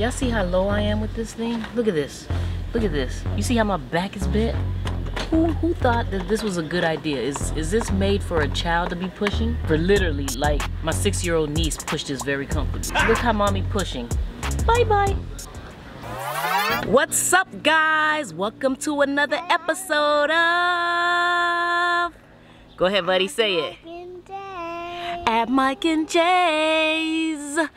Y'all see how low I am with this thing? Look at this. Look at this. You see how my back is bent? Who, who thought that this was a good idea? Is, is this made for a child to be pushing? For literally, like, my six-year-old niece pushed this very comfortably. Ah! Look how mommy pushing. Bye-bye. What's up, guys? Welcome to another episode of... Go ahead, buddy, say it. At Mike and Jae's.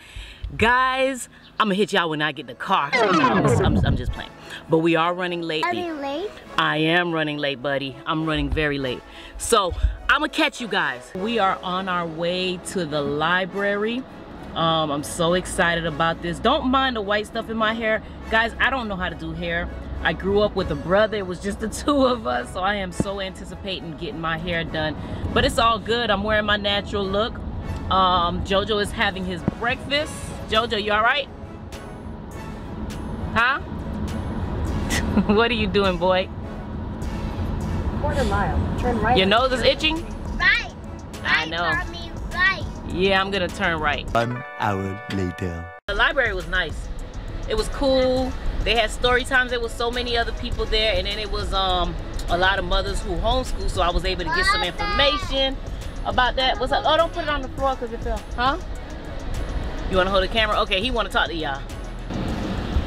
Guys, I'm gonna hit y'all when I get the car. I'm, I'm just playing. But we are running late. Are you late? I am running late, buddy. I'm running very late. So I'm gonna catch you guys. We are on our way to the library. Um, I'm so excited about this. Don't mind the white stuff in my hair. Guys, I don't know how to do hair. I grew up with a brother. It was just the two of us. So I am so anticipating getting my hair done. But it's all good. I'm wearing my natural look. Um, Jojo is having his breakfast. Jojo, you all right? Huh? what are you doing, boy? Quarter mile. Turn right. Your nose is itching? Right. I know. Mommy, right. Yeah, I'm gonna turn right. One hour later. The library was nice. It was cool. They had story times. There was so many other people there, and then it was um a lot of mothers who homeschool, so I was able to get some information about that. What's up? Oh, don't put it on the floor because it fell. Huh? You want to hold the camera? Okay, he want to talk to y'all.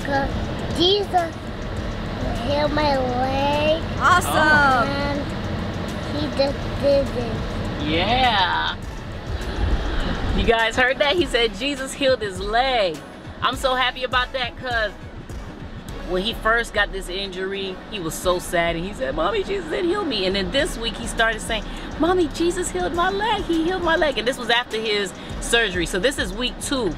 Cause Jesus healed my leg Awesome. and he just did it. Yeah. You guys heard that? He said Jesus healed his leg. I'm so happy about that because when he first got this injury, he was so sad and he said, Mommy, Jesus didn't heal me. And then this week he started saying, Mommy, Jesus healed my leg. He healed my leg. And this was after his surgery. So this is week two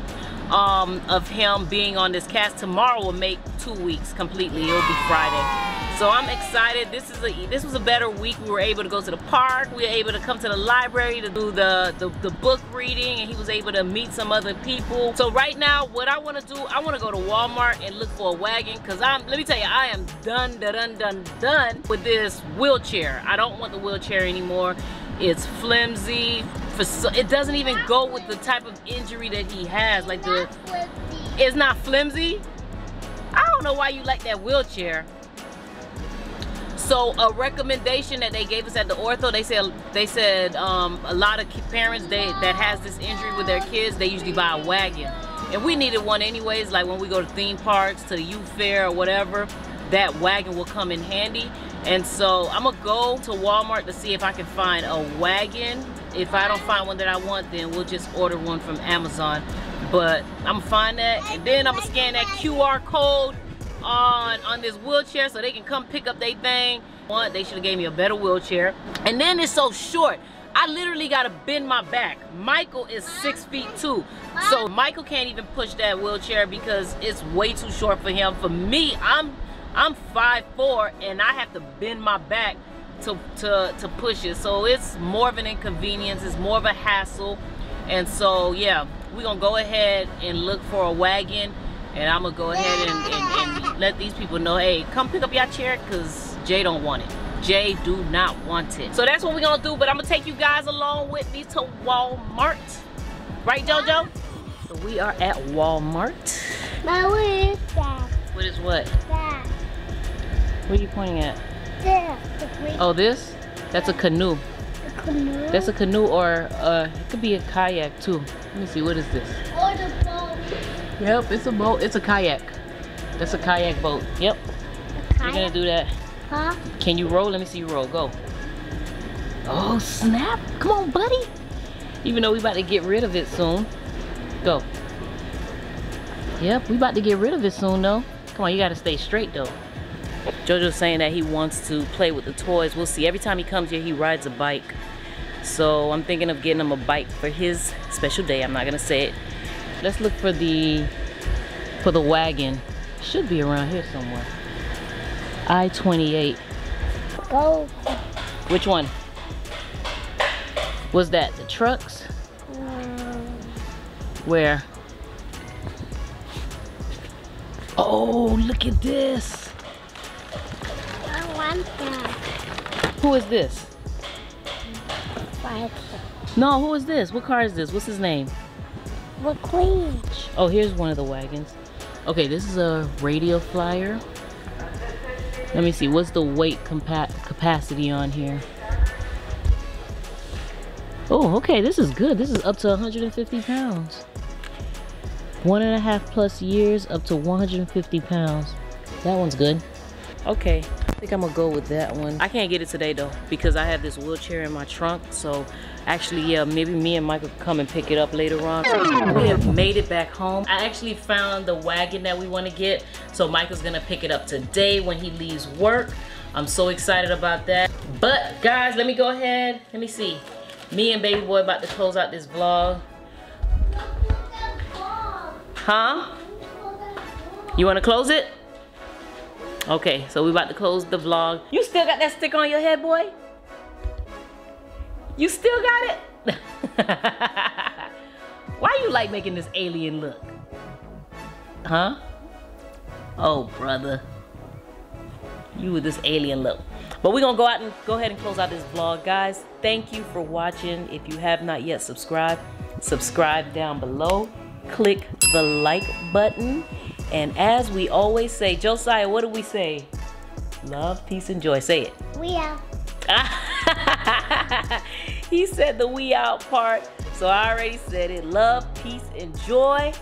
um, of him being on this cast. Tomorrow will make two weeks completely. It'll be Friday. So I'm excited. This is a this was a better week. We were able to go to the park. We were able to come to the library to do the, the, the book reading and he was able to meet some other people. So right now, what I want to do, I want to go to Walmart and look for a wagon because I'm, let me tell you, I am done, done, done, done, done with this wheelchair. I don't want the wheelchair anymore. It's flimsy. For so, it doesn't even go with the type of injury that he has. Like the, it's not flimsy. I don't know why you like that wheelchair. So a recommendation that they gave us at the ortho, they said they said um, a lot of parents they that has this injury with their kids, they usually buy a wagon, and we needed one anyways. Like when we go to theme parks, to the youth fair or whatever, that wagon will come in handy. And so I'm gonna go to Walmart to see if I can find a wagon. If I don't find one that I want, then we'll just order one from Amazon. But I'm gonna find that, and then I'm gonna scan that QR code on on this wheelchair so they can come pick up their thing. One, they should have gave me a better wheelchair. And then it's so short. I literally gotta bend my back. Michael is six feet two. So Michael can't even push that wheelchair because it's way too short for him. For me, I'm I'm 5'4 and I have to bend my back to, to, to push it. So it's more of an inconvenience, it's more of a hassle. And so yeah, we're gonna go ahead and look for a wagon and I'm gonna go ahead and, and, and let these people know, hey, come pick up your chair because Jae don't want it. Jae do not want it. So that's what we're gonna do, but I'm gonna take you guys along with me to Walmart. Right, Jojo? So we are at Walmart. Now where is that? What is what? That. What are you pointing at? There. Oh, this? That's a canoe. canoe. That's a canoe or uh, it could be a kayak too. Let me see, what is this? or the boat. Yep, it's a boat. It's a kayak. That's a kayak boat. Yep, you're gonna do that. Huh? Can you roll? Let me see you roll. Go. Oh, snap. Come on, buddy. Even though we about to get rid of it soon. Go. Yep, we about to get rid of it soon though. Come on, you gotta stay straight though. Jojo's saying that he wants to play with the toys. We'll see. Every time he comes here, he rides a bike. So I'm thinking of getting him a bike for his special day. I'm not gonna say it. Let's look for the for the wagon. Should be around here somewhere. I-28. Go. Which one? Was that the trucks? Um, Where? Oh, look at this. I want. Who is this? Five. No, who is this? What car is this? What's his name? What queen? Oh, here's one of the wagons. Okay, this is a radio flyer. Let me see, what's the weight compa capacity on here? Oh, okay, this is good. This is up to 150 pounds. One and a half plus years, up to 150 pounds. That one's good. Okay, I think I'm gonna go with that one. I can't get it today though, because I have this wheelchair in my trunk. So actually, yeah, maybe me and Michael come and pick it up later on. We have made it back home. I actually found the wagon that we wanna get. So Michael's gonna pick it up today when he leaves work. I'm so excited about that. But guys, let me go ahead, let me see. Me and baby boy about to close out this vlog. Huh? You wanna close it? Okay, so we about to close the vlog. You still got that stick on your head, boy? You still got it? Why you like making this alien look? Huh? Oh, brother. You with this alien look. But we're gonna go out and go ahead and close out this vlog. Guys, thank you for watching. If you have not yet subscribed, subscribe down below. Click the like button. And as we always say, Josiah, what do we say? Love, peace, and joy. Say it. We are. he said the we out part. So I already said it. Love, peace, and joy.